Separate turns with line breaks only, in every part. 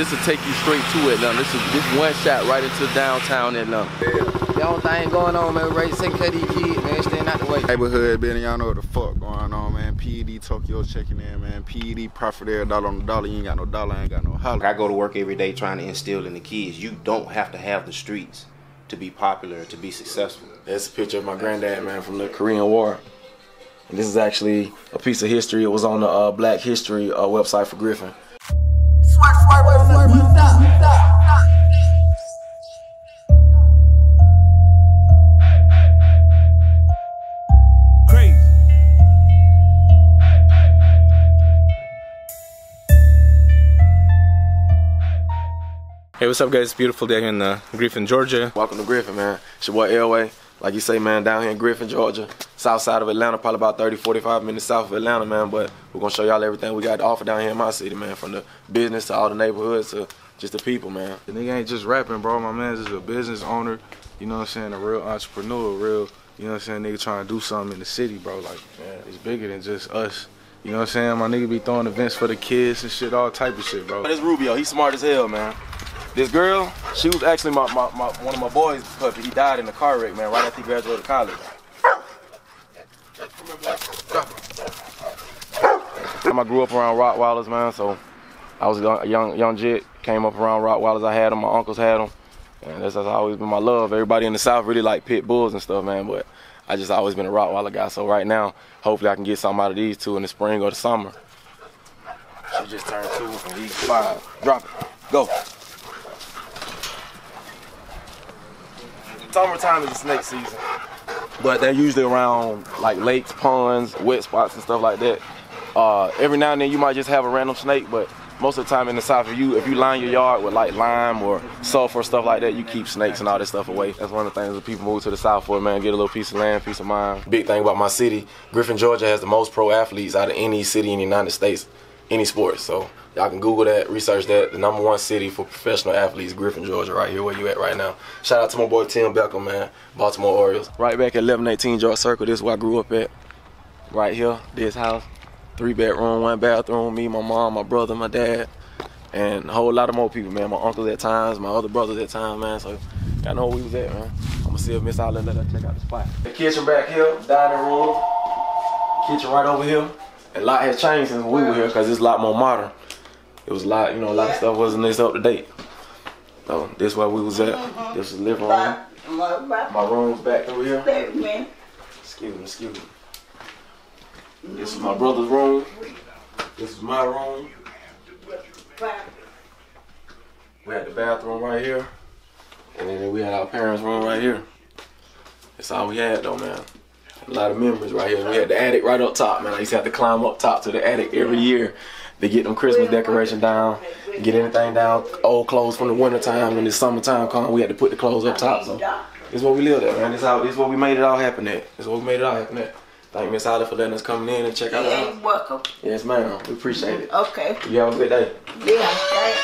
This will take you straight to Atlanta. This is this one shot right into downtown Atlanta.
The only thing going on, man, right, taking care of these kids, man, staying out the way.
Neighborhood building, y'all know what the fuck going on, man. PED Tokyo checking in, man. PED profit there, dollar on the dollar. You ain't got no dollar, ain't got no holler.
I go to work every day trying to instill in the kids. You don't have to have the streets to be popular, to be successful.
That's a picture of my granddad, man, from the Korean War. And this is actually a piece of history. It was on the uh, Black History uh, website for Griffin.
Hey, what's up, guys? Beautiful day here in uh, Griffin, Georgia.
Welcome to Griffin, man. It's your boy Elway. Like you say, man, down here in Griffin, Georgia, south side of Atlanta, probably about 30, 45 minutes south of Atlanta, man. But we're gonna show y'all everything we got to offer down here in my city, man. From the business to all the neighborhoods to just the people, man.
The nigga ain't just rapping, bro. My man's just a business owner. You know what I'm saying? A real entrepreneur, a real, you know what I'm saying? Nigga trying to do something in the city, bro. Like, it's bigger than just us. You know what I'm saying? My nigga be throwing events for the kids and shit, all type of shit, bro.
This Rubio, he's smart as hell, man. This girl, she was actually my, my, my one of my boys' puppy. He died in a car wreck, man, right after he graduated college. I grew up around Rottweilers, man, so I was a young, young, jit, came up around Rottweilers. I had them, my uncles had them, and that's, that's always been my love. Everybody in the South really like pit bulls and stuff, man, but I just always been a Rottweiler guy. So right now, hopefully I can get something out of these two in the spring or the summer. She just turned two and he's five. Drop it. Go. Summertime is the snake season. But they're usually around like lakes, ponds, wet spots and stuff like that. Uh, every now and then you might just have a random snake, but most of the time in the south, if you if you line your yard with like lime or sulfur stuff like that, you keep snakes and all this stuff away. That's one of the things that people move to the south for, man. Get a little piece of land, piece of mind. Big thing about my city, Griffin, Georgia has the most pro athletes out of any city in the United States, any sports. So y'all can Google that, research that. The number one city for professional athletes, Griffin, Georgia, right here where you at right now. Shout out to my boy Tim Beckham, man, Baltimore Orioles. Right back at 1118 George Circle. This is where I grew up at. Right here, this house. Three bedroom, one bathroom, me, my mom, my brother, my dad, and a whole lot of more people, man. My uncles at times, my other brothers at times, man. So y'all know where we was at, man. I'm gonna see if Miss Island let us check out the spot. The kitchen back here, dining room, kitchen right over here. A lot has changed since we were here because it's a lot more modern. It was a lot, you know, a lot of stuff wasn't this up to date. So this is where we was at. This is the living room. My room's back over here. Excuse me, excuse me. This is my brother's room. This is my room. We had the bathroom right here. And then we had our parents' room right here. That's all we had though, man. A lot of memories right here. We had the attic right up top, man. I used to have to climb up top to the attic every year to get them Christmas decoration down, get anything down, old clothes from the wintertime. When the summertime come, we had to put the clothes up top. So this is where we lived at, man. This how this is where we made it all happen at. This is where we made it all happen at. Thank Miss Holly for letting us come in and check out the house.
welcome.
Yes, ma'am. We appreciate it.
Okay.
You have a good day.
Yeah, thanks.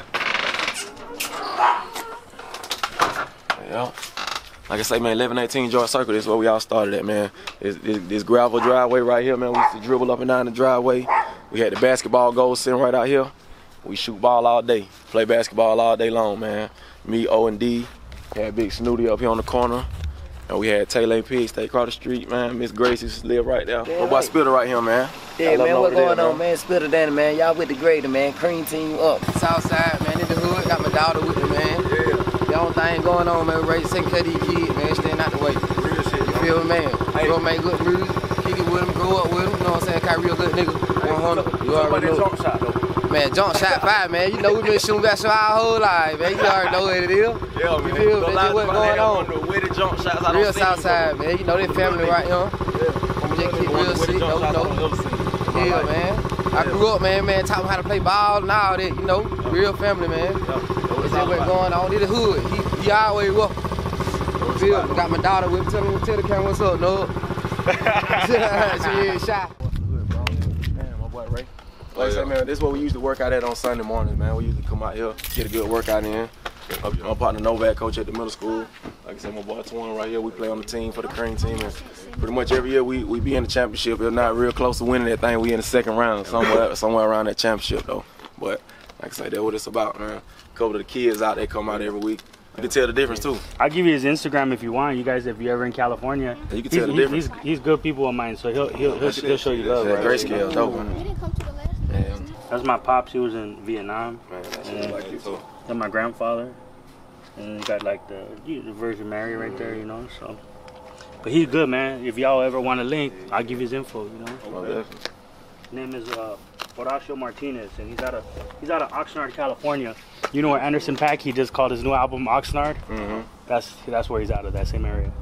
Yeah. Like I say, man, 1118 George Circle, this is where we all started at, man. This, this, this gravel driveway right here, man, we used to dribble up and down the driveway. We had the basketball goal sitting right out here. We shoot ball all day, play basketball all day long, man. Me, O, and D. Had Big Snooty up here on the corner. And we had Taylor Pig stay across the street, man. Miss Grace used to live right there.
Yeah,
what about
right.
Spitter right here, man?
Yeah, man,
him
what
there,
going on, man? Spitter Danny, man. Y'all with the grader, man. Kream Team up. Southside, man, in the hood. Got my daughter with me, man. Yeah. Only thing going on, man, care of these kids, man. Staying out the way.
Real shit,
You feel me, man?
Hey.
Go make good music, kick it with him, grow up with him. You know what I'm saying? Kyrie a good nigga. 100. You already know.
jump shot, though.
Man, jump shot five, man. You know we been shooting back our whole life, man. You already know what it is.
Yeah,
You
man.
feel
Don't
me?
lie
That's what going on.
of the jump shots I
Real Southside, man. You know they family right here.
Yeah.
I'm just keep real shit, you know. Yeah, man. I grew up, man, man, taught him how to play ball and all that, you know. Real family, man.
Yeah.
That's just what's going on. This the hood. He, he always welcome. You Feel me? Got my daughter with me. Tell, me, tell the camera what's up, no. she ain't shy.
Man, my boy Ray. Like I said, man, this is what we used to work out at on Sunday mornings, man. We used to come out here, get a good workout in. My, my partner Novak, coach at the middle school. Like I said, my boy Twan right here. We play on the team for the Kream Team, and pretty much every year we, we be in the championship. We're not real close to winning that thing. We in the second round, somewhere somewhere around that championship though. But like I said, that's what it's about, man. A couple of the kids out, they come out every week. You can tell the difference too.
I'll give you his Instagram if you want. You guys, if you're ever in California,
Yeah, you can
he's,
tell the
he's-
difference.
He's, he's good people of mine, so he'll he'll he'll, he'll show you love.
Yeah,
right?
grayscale, dope, man. Yeah,
That's my pops. He was in Vietnam.
man, that
And
like you too.
That's my grandfather. And you got like the, the Virgin Mary right there, you know. So, but he's good, man. If y'all ever want to link, I'll give you his info. You know.
Oh, definitely.
His name is uh, Horacio Martinez, and he's out of he's out of Oxnard, California. You know where Anderson .Paak? He just called his new album Oxnard.
Mhm.
That's that's where he's out of that same area.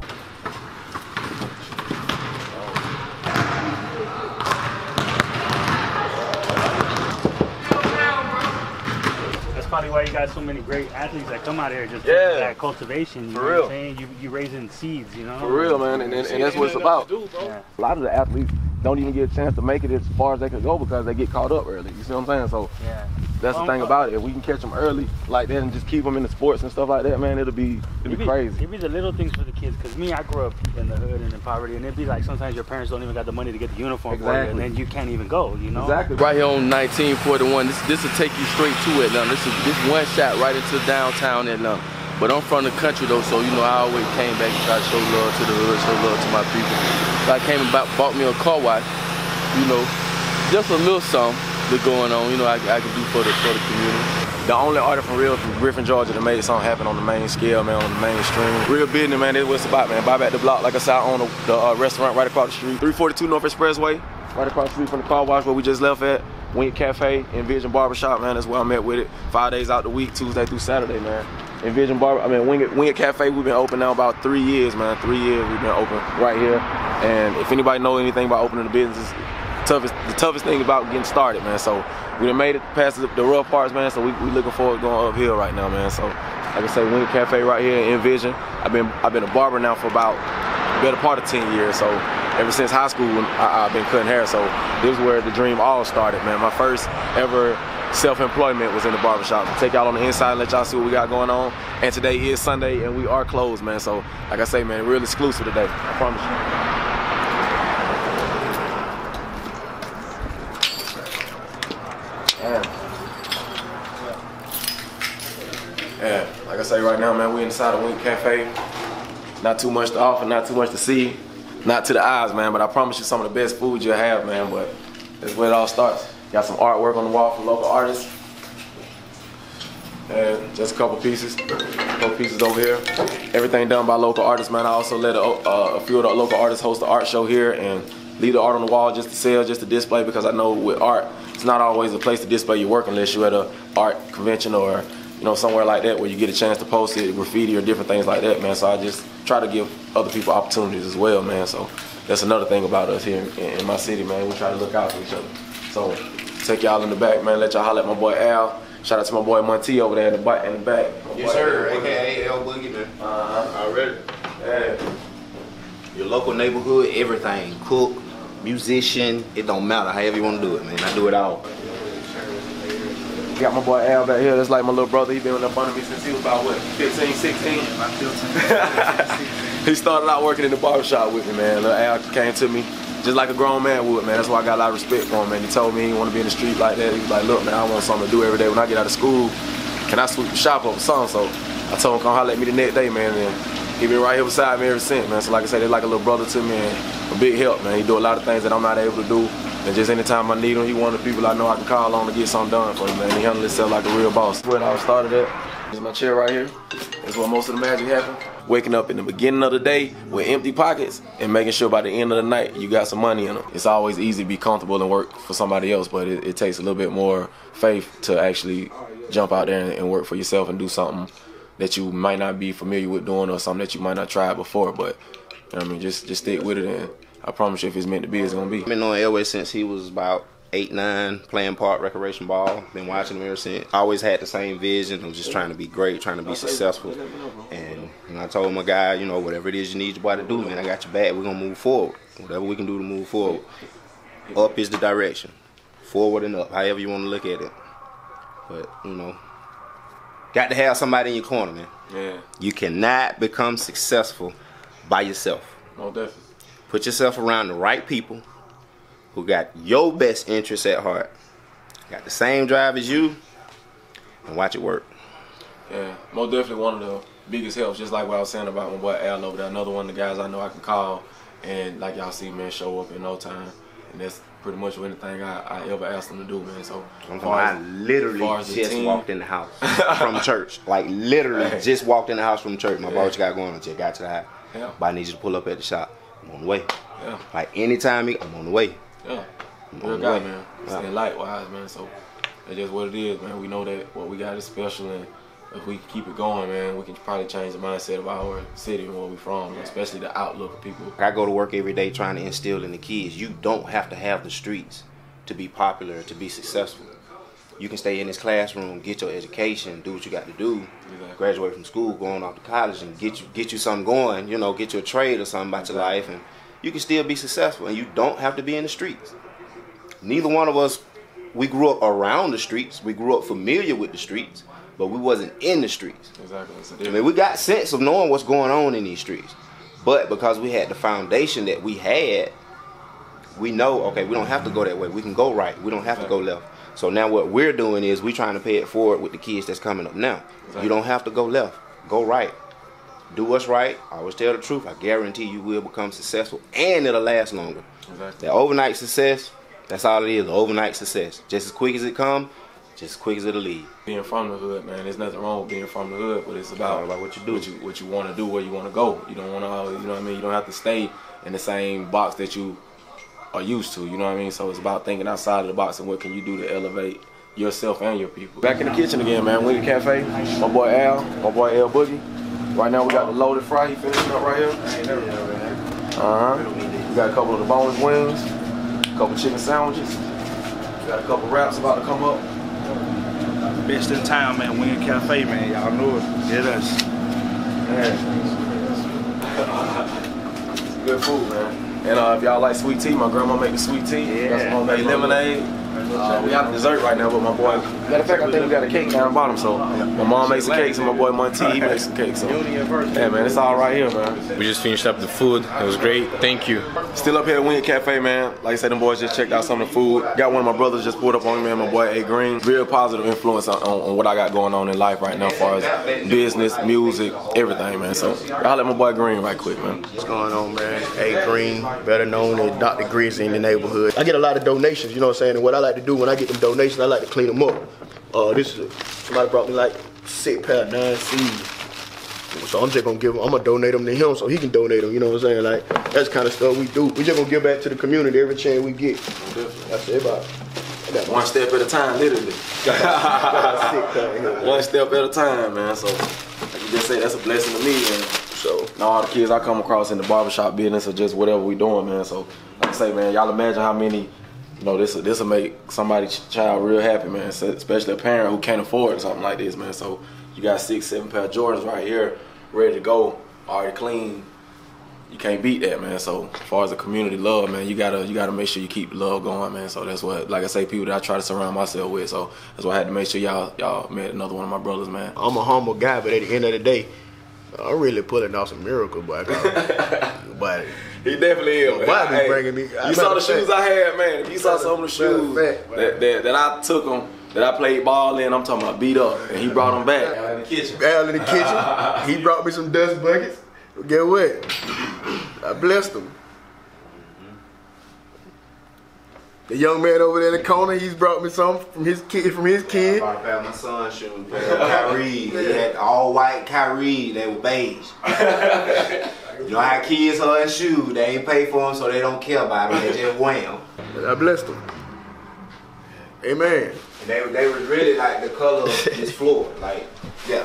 That's probably why you got so many great athletes that come out here just
Yeah.
that cultivation. You
For
know
real.
what I'm saying? You you raising seeds, you know.
For real, man, and, and, and that's what it's about.
Yeah.
A lot of the athletes don't even get a chance to make it as far as they could go because they get caught up early. You see what I'm saying? So
Yeah.
that's the
Um,
thing about it. If we can catch them early like that and just keep them in the sports and stuff like that, man, it'll be it'll be crazy.
It'd be the little things for the kids. Cause me, I grew up in the hood and in poverty, and it'd be like sometimes your parents don't even got the money to get the uniform for you, and then you can't even go. You know.
Exactly.
Right here on 1941. This this will take you straight to Atlanta. This is this one shot right into downtown Atlanta. But I'm from the country though, so you know I always came back and tried to show love to the hood, show love to my people. So I came and bought, me a car wash, you know, just a little something that's going on, you know, I, I can do for the for the community.
The only artist from real from Griffin, Georgia that made something happen on the main scale, man, on the mainstream. Real business, man, that's what it's about, man. Buy back the block, like I said, I own the, the uh, restaurant right across the street. 342 North Expressway, right across the street from the car wash where we just left at. Wing-It Cafe, Envision Barbershop, man, that's where I'm at with it. Five days out the week, Tuesday through Saturday, man. Envision Barber, I mean, Wing It, Wing It Cafe, we've been open now about three years, man. Three years we've been open right here. And if anybody know anything about opening a business, toughest the toughest thing about getting started, man. So we done made it past the, the rough parts, man. So we, we looking forward to going uphill right now, man. So like I say, Wing Cafe right here in Envision. I've been I've been a barber now for about better part of 10 years. So ever since high school, I, I've been cutting hair. So this is where the dream all started, man. My first ever self-employment was in the barbershop. Take y'all on the inside and let y'all see what we got going on. And today is Sunday and we are closed, man. So like I say, man, real exclusive today. I promise you. Yeah, like I say right now, man, we inside of Wing-It Cafe. Not too much to offer, not too much to see, not to the eyes, man. But I promise you, some of the best food you'll have, man. But that's where it all starts. Got some artwork on the wall from local artists. And just a couple pieces, a couple pieces over here. Everything done by local artists, man. I also let a, uh, a few of the local artists host the art show here and leave the art on the wall just to sell, just to display. Because I know with art, it's not always a place to display your work unless you're at a art convention or you know somewhere like that where you get a chance to post it, graffiti or different things like that, man. So I just try to give other people opportunities as well, man. So that's another thing about us here in, in my city, man. We try to look out for each other. So take y'all in the back, man. Let y'all holler at my boy Al. Shout out to my boy Monty over there in the back. In the back.
Yes, sir. AKA L Boogie, man.
Uh-huh.
Already.
Yeah.
Your local neighborhood, everything. Cook, musician, it don't matter. However you want to do it, man. I do it all.
Got my boy Al back here. That's like my little brother. He been up under me since he was about what, 15, 16? he started out working in the barbershop with me, man. Little Al came to me just like a grown man would, man. That's why I got a lot of respect for him, man. He told me he want to be in the street like that. He was like, look, man, I want something to do every day when I get out of school. Can I sweep the shop up or something? So I told him come holler at me the next day, man. And he been right here beside me ever since, man. So like I said, they're like a little brother to me and a big help, man. He do a lot of things that I'm not able to do. And just anytime I need him, he one of the people I know I can call on to get something done for me, man. He handle himself like a real boss. Where I started at. This is my chair right here. That's where most of the magic happened. Waking up in the beginning of the day with empty pockets and making sure by the end of the night you got some money in them. It's always easy to be comfortable and work for somebody else, but it, it takes a little bit more faith to actually jump out there and, and work for yourself and do something that you might not be familiar with doing or something that you might not try before. But you know I mean, just just stick with it, and I promise you, if it's meant to be, it's gonna be.
I've been knowing Elway since he was about eight, nine, playing park recreation ball. Been watching him ever since. Always had the same vision of just trying to be great, trying to be successful. And know, I told my guy, you know, whatever it is you need your boy to do, man, I got your back. We're gonna move forward. Whatever we can do to move forward. Up is the direction. Forward and up, however you want to look at it. But you know, got to have somebody in your corner, man.
Yeah,
You cannot become successful by yourself.
no definitely.
Put yourself around the right people who got your best interests at heart, got the same drive as you, and watch it work.
Yeah, most definitely one of the biggest helps. Just like what I was saying about my boy Al over there, another one of the guys I know I can call, and like y'all see, man, show up in no time, and that's pretty much anything I, I ever asked them to do, man. So,
talking,
as-
I literally
as
just
team-
walked in the house from church. Like literally
Hey.
just walked in the house from church. My boy,
Yeah.
what you got going on? Just got to the house.
Yeah.
But I need you to pull up at the shop. I'm on the way.
Yeah.
Like anytime he, I'm on the way.
Yeah. Real guy, man.
Yeah.
And likewise, man. So that's just what it is, man. We know that what we got is special, and if we keep it going, man, we can probably change the mindset of our city and where we from, especially the outlook of people.
I go to work every day trying to instill in the kids. You don't have to have the streets to be popular, to be successful. You can stay in this classroom, get your education, do what you got to do, graduate from school, going off to college, and get you get you something going. You know, get you a trade or something about your life, and you can still be successful. And you don't have to be in the streets. Neither one of us, we grew up around the streets. We grew up familiar with the streets, but we wasn't in the streets.
Exactly.
I mean, we got sense of knowing what's going on in these streets. But because we had the foundation that we had, we know, okay, we don't have to go that way. We can go right. We don't have to go left. So now what we're doing is we trying to pay it forward with the kids that's coming up now. You don't have to go left. Go right. Do what's right. Always tell the truth. I guarantee you will become successful and it'll last longer.
Exactly.
The overnight success, that's all it is, overnight success. Just as quick as it come, just as quick as it'll leave.
being from the hood, man. There's nothing wrong with being from the hood, but it's about,
all about what you do.
what you what you want to do, where you want to go. You don't want to, you know what I mean. You don't have to stay in the same box that you are used to. You know what I mean. So it's about thinking outside of the box and what can you do to elevate yourself and your people. Back in the kitchen again, man. Wing-It Cafe. My boy Al, my boy L Boogie. Right now we got the loaded fry. He finishing up right here. Uh huh. We got a couple of the boneless wings, a couple chicken sandwiches. We got a couple wraps about to come up.
Best in town, man. Win Cafe, man. Y'all know it. Get us.
Good food, man. And uh, if y'all like sweet tea, my grandma make the sweet tea. Yeah. Got homemade lemonade. Uh, we out of dessert right now, but my boy, matter of fact, I think we got a cake down the bottom. So my mom makes the cakes and my boy Monty he makes some cakes. So yeah, man, it's all right here, man.
We just finished up the food. It was great. Thank you.
Still up here at Wing Cafe, man. Like I said, them boys just checked out some of the food. Got one of my brothers just pulled up on me, man. My boy A Green. Real positive influence on, on, on what I got going on in life right now, as far as business, music, everything, man. So I'll let my boy Green right quick, man.
What's going on, man? A Green, better known as Dr. Grizzy in the neighborhood. I get a lot of donations, you know what I'm saying? And what I like to do when I get them donations, I like to clean them up. Uh, this is somebody brought me like six pair of nine C's. So I'm just gonna give them, I'm gonna donate them to him so he can donate them, you know what I'm saying? Like, that's the kind of stuff we do. We just gonna give back to the community every chance we get. That's I
One step at a time, literally. One step at a time, man. So, like you just say, that's a blessing to me, man.
So,
now all the kids I come across in the barbershop business or just whatever we doing, man. So, like I say, man, y'all imagine how many, you know, this this will make somebody's child real happy, man. So, especially a parent who can't afford something like this, man. So, you got six, seven pair of Jordans right here, ready to go, already clean. You can't beat that, man. So as far as the community love, man, you gotta you gotta make sure you keep love going, man. So that's what, like I say, people that I try to surround myself with. So that's why I had to make sure y'all y'all met another one of my brothers, man.
I'm a humble guy, but at the end of the day, I'm really pulling off some miracle, boy. but
He definitely is.
Why be
Hey,
bringing me?
You saw the shoes I had, man. If you saw some of the shoes that, that, that I took them, that I played ball in, I'm talking about beat up, and he brought them back. in the kitchen.
Al in the kitchen. he brought me some dust buckets. Get what? I blessed him. The young man over there in the corner, he's brought me some from his kid. From his kid.
I found my son's shoes, Kyrie. He had all white Kyrie. They were beige. you know how kids are in shoes. They ain't pay for them, so they don't care about them. They just wear them.
I blessed them. Amen.
And they, they was really like the color of this floor. Like, yeah.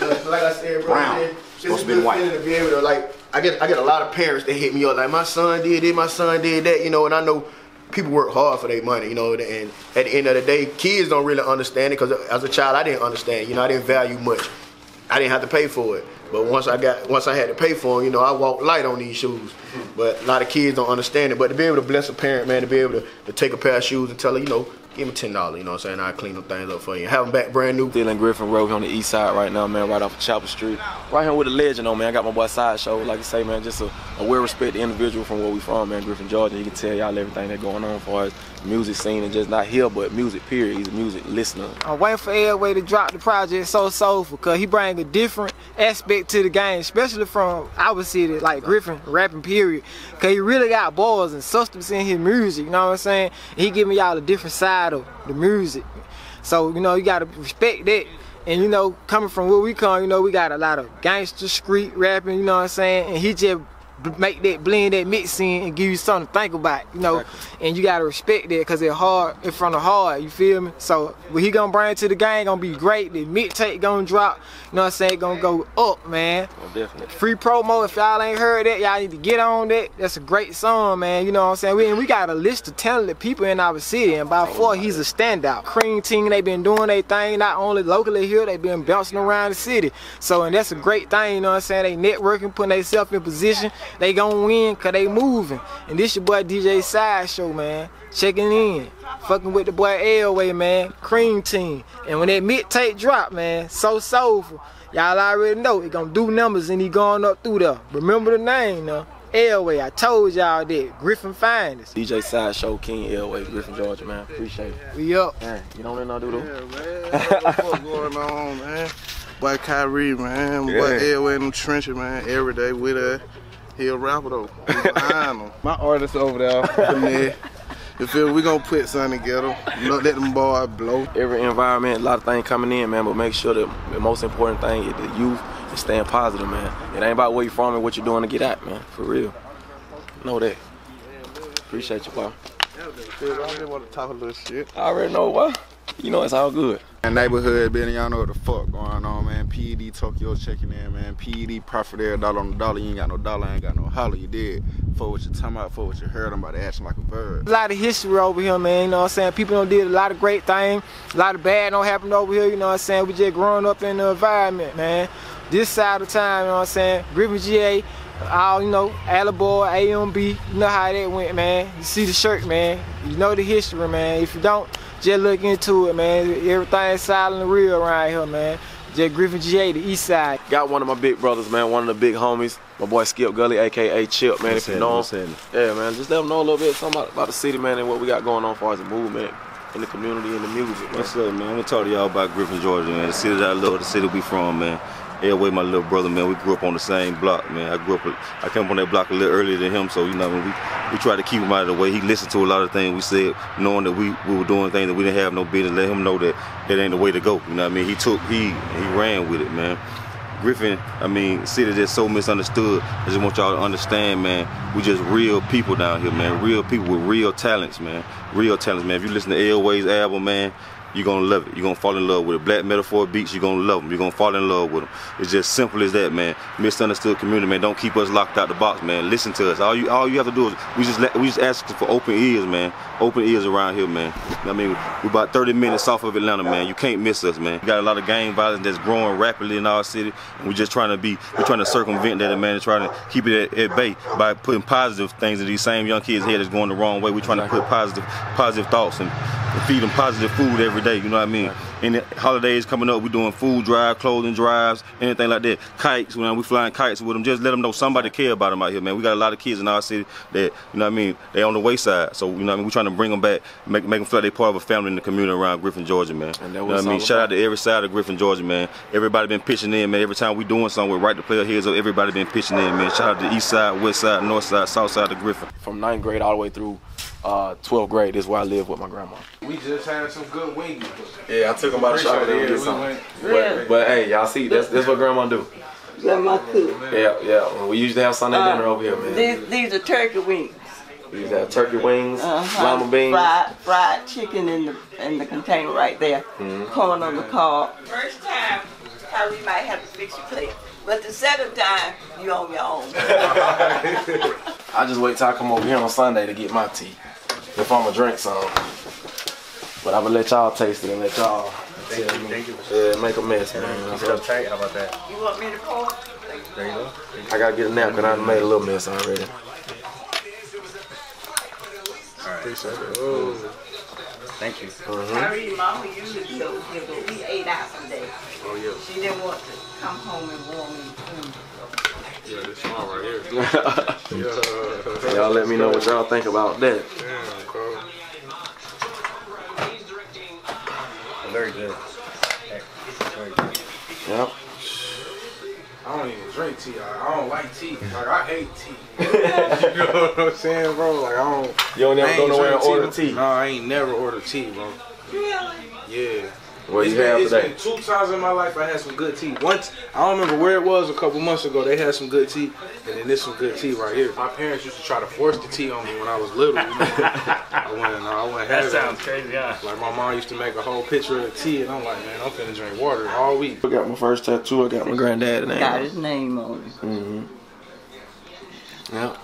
like I said, bro,
Brown.
man,
Supposed
it's
to
a good
white.
feeling to be able to like. I get I get a lot of parents that hit me up like my son did this, my son did that, you know, and I know people work hard for their money, you know, and at the end of the day, kids don't really understand it because as a child I didn't understand, you know, I didn't value much. I didn't have to pay for it, but once I got once I had to pay for them, you know, I walked light on these shoes. But a lot of kids don't understand it. But to be able to bless a parent, man, to be able to, to take a pair of shoes and tell her, you know, give me ten dollars. You know what I'm saying? I clean them things up for you. Have them back brand new.
Dylan Griffin Road here on the east side right now, man, right off of Chapel Street. Right here with a legend on, man. I got my boy Sideshow. Like I say, man, just a, a well-respected individual from where we from, man, Griffin, Georgia. You can tell y'all everything that's going on for us music scene and just not here, but music period. He's a music listener.
I'm waiting for Elway to drop the project So Soulful because he bring a different aspect to the game, especially from our city, like Griffin, rapping period. Because he really got balls and substance in his music, you know what I'm saying? He giving y'all a different side of the music. So, you know, you got to respect that. And you know, coming from where we come, you know, we got a lot of gangster street rapping, you know what I'm saying? And he just make that blend that mix in and give you something to think about, you know. Exactly. And you gotta respect that because it's hard in front of hard, you feel me? So what he gonna bring to the game gonna be great. The mixtape gonna drop, you know what I'm saying? Gonna go up, man.
Well, definitely.
Free promo. If y'all ain't heard that, y'all need to get on that. That's a great song, man. You know what I'm saying? We and we got a list of talented people in our city, and by oh, far he's a standout. Kream Team, they been doing their thing not only locally here, they been bouncing around the city. So and that's a great thing, you know what I'm saying? They networking, putting themselves in position they gon' win cause they moving. And this your boy DJ Sideshow, man. Checking in. Fucking with the boy Elway, man. Kream Team. And when that mid-tape drop, man, so soulful. Y'all already know it gonna do numbers and he going up through there. Remember the name now. Elway, I told y'all that. Griffin Finest.
DJ Sideshow King Elway, Griffin, Georgia, man. Appreciate it.
We up.
Man, you don't let no do
Yeah, man. What's going on, man? Boy Kyrie, man. Yeah. Boy Elway in the trenches, man. Every day with us. He a rapper though. behind him.
My artist over there.
yeah. You feel we gonna put something together. Not let them boys blow.
Every environment, a lot of things coming in, man. But make sure that the most important thing is the youth is staying positive, man. It ain't about where you from and what you're doing to get out, man. For real. Know that. Appreciate you, Paul.
I just want to talk a little shit.
I already know why. You know it's all good.
And neighborhood building, y'all know what the fuck going on, man. PED Tokyo checking in, man. PED profit every dollar on the dollar. You ain't got no dollar, ain't got no holler. You did. For what you talking about, for what you heard, I'm about to action like a bird.
A lot of history over here, man. You know what I'm saying? People don't did a lot of great things. A lot of bad don't happen over here. You know what I'm saying? We just growing up in the environment, man. This side of time, you know what I'm saying? Griffin GA, all you know, Aliboy, AMB, you know how that went, man. You see the shirt, man. You know the history, man. If you don't, just look into it, man. Everything's solid and real around here, man. Just Griffin GA, the east side.
Got one of my big brothers, man, one of the big homies, my boy Skip Gully, aka Chip, man.
What's
if you know him. Yeah, man. Just let them know a little bit something about, about the city, man, and what we got going on as far as the movement in the community and the music. Man.
What's up, man? I'm gonna talk to y'all about Griffin, Georgia, man. The city that I love, the city we from, man. Elway, my little brother, man, we grew up on the same block, man. I grew up, I came up on that block a little earlier than him, so you know, we we tried to keep him out of the way. He listened to a lot of things we said, knowing that we, we were doing things that we didn't have no business. Let him know that that ain't the way to go. You know what I mean? He took, he he ran with it, man. Griffin, I mean, city that's so misunderstood. I just want y'all to understand, man. We just real people down here, man. Real people with real talents, man. Real talents, man. If you listen to Elway's album, man, you're gonna love it. You're gonna fall in love with it. Black Metaphor beats, you're gonna love them. You're gonna fall in love with them. It's just simple as that, man. Misunderstood community, man. Don't keep us locked out the box, man. Listen to us. All you all you have to do is we just let, we just ask for open ears, man. Open ears around here, man. I mean, we're about 30 minutes south of Atlanta, man. You can't miss us, man. We got a lot of gang violence that's growing rapidly in our city, and we're just trying to be, we're trying to circumvent that, man, and trying to keep it at, at bay by putting positive things in these same young kids' head that's going the wrong way. We're trying to put positive, positive thoughts and feed them positive food every day. You know what I mean? And the holidays coming up, we're doing food drive, clothing drives, anything like that. Kites, when we flying kites with them, just let them know somebody care about them out here, man. We got a lot of kids in our city that, you know what I mean, they on the wayside. So, you know what I mean, we're trying to bring them back, make, make them feel like they're part of a family in the community around Griffin, Georgia, man.
And
you know what I mean? Shout out to every side of Griffin, Georgia, man. Everybody been pitching in, man. Every time we doing something with Right to Play Heads Up, everybody been pitching in, man. Shout out to East Side, West Side, North Side, South Side of Griffin.
From ninth grade all the way through uh, 12th grade, this is where I live with my grandma.
We just had some good wings.
Yeah, I took them by the shop and get some. But, but hey, y'all see, that's that's what grandma do.
Grandma cook.
Yeah, yeah. We usually have Sunday dinner over here, man.
These, these are turkey wings.
We used to have turkey wings,
Uh-huh.
lima beans.
Fried, fried chicken in the in the container right there.
Mhm.
Corn on the cob. First time, probably might have to fix your plate. But the second time, you on your own.
I just wait till I come over here on Sunday to get my tea. If I'm gonna drink some. But I'ma let y'all taste it and let y'all
Thank you, thank you.
Yeah, make a mess, man.
Keep it up tight. How about that?
You want me to pour?
There you go.
I gotta get a napkin. I made a little mess already.
All right.
Appreciate it. Oh.
Thank you. Mm-hmm.
Tyree, mama usually be over here, but we ate out today.
Oh yeah.
She didn't want to come home and warm me food.
Yeah, this small right here. yeah.
Y'all let me know what y'all think about that.
Damn, bro.
Very good. Very good.
Yep.
I don't even drink tea. I, I don't like tea. Like I hate tea. you know what I'm saying, bro? Like I don't.
You don't never
I
go nowhere and
drink
order tea?
No, I ain't never ordered tea, bro.
Really?
Yeah.
What
It's
you have
been, it's
today?
been two times in my life I had some good tea. Once I don't remember where it was a couple months ago. They had some good tea, and then this some good tea right here. My parents used to try to force the tea on me when I was little. You know? I wouldn't. I wouldn't
That sounds
it.
crazy, huh?
Like my mom used to make a whole pitcher of tea, and I'm like, man, I'm finna drink water all week.
I got my first tattoo. I got my granddad's name.
Got his name on it.
Mm-hmm. Yep.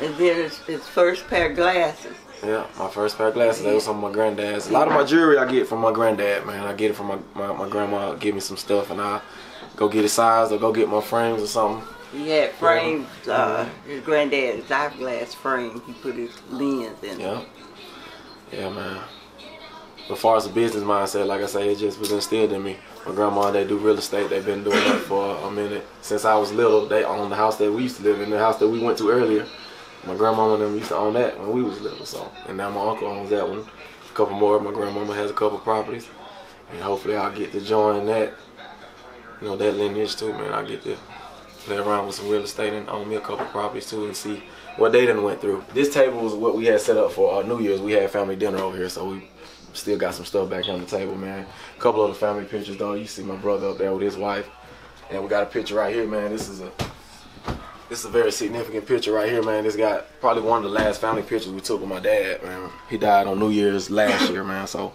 And then his, his first pair of glasses.
Yeah, my first pair of glasses, they was from my granddad's. A lot of my jewelry I get from my granddad, man. I get it from my, my, my grandma, give me some stuff, and I go get it sized or go get my frames or something.
He had frames, uh, his granddad's eyeglass frame. He put his lens in it.
Yeah. Yeah, man. As far as the business mindset, like I say, it just was instilled in me. My grandma, they do real estate. They've been doing that for a minute. Since I was little, they own the house that we used to live in, the house that we went to earlier. My grandmama and them used to own that when we was little, so. And now my uncle owns that one. A couple more. My grandmama has a couple properties. And hopefully I'll get to join that, you know, that lineage too, man. I get to play around with some real estate and own me a couple properties too and see what they done went through. This table was what we had set up for our New Year's. We had family dinner over here, so we still got some stuff back on the table, man. A couple of the family pictures though. You see my brother up there with his wife. And we got a picture right here, man. This is a this is a very significant picture right here, man. This got probably one of the last family pictures we took with my dad, man. He died on New Year's last year, man. So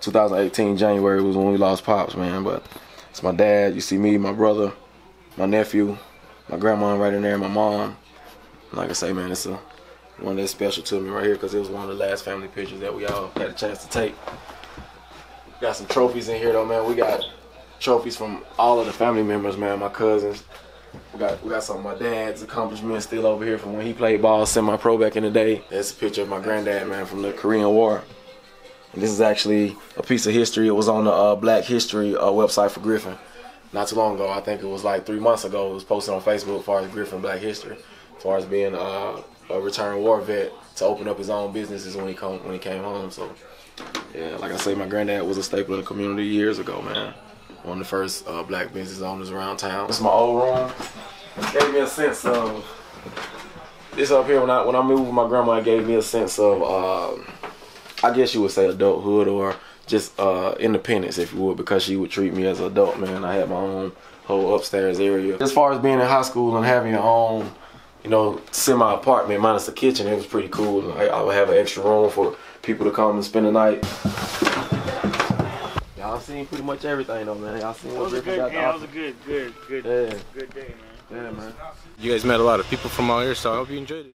2018 January was when we lost pops, man. But it's my dad. You see me, my brother, my nephew, my grandma right in there, my mom. Like I say, man, it's a one that's special to me right here because it was one of the last family pictures that we all had a chance to take. Got some trophies in here though, man. We got trophies from all of the family members, man. My cousins. We got we got some of my dad's accomplishments still over here from when he played ball semi-pro back in the day. That's a picture of my granddad, man, from the Korean War. And this is actually a piece of history. It was on the uh, Black History uh, website for Griffin not too long ago. I think it was like three months ago. It was posted on Facebook as far as Griffin Black History, as far as being uh, a returned war vet to open up his own businesses when he come when he came home. So yeah, like I say, my granddad was a staple of the community years ago, man. One of the first uh, black business owners around town. Is my old room. It gave me a sense of this up here when I when I moved with my grandma. It gave me a sense of uh, I guess you would say adulthood or just uh, independence, if you would, because she would treat me as an adult, man. I had my own whole upstairs area. As far as being in high school and having your own, you know, semi apartment minus the kitchen, it was pretty cool. I, I would have an extra room for people to come and spend the night. Y'all seen pretty much everything though, man. Y'all seen what
was a
Griffin
good,
got to
yeah, that was a good, good, good,
Yeah.
good day, man.
Yeah, man.
You guys met a lot of people from out here, so I hope you enjoyed it.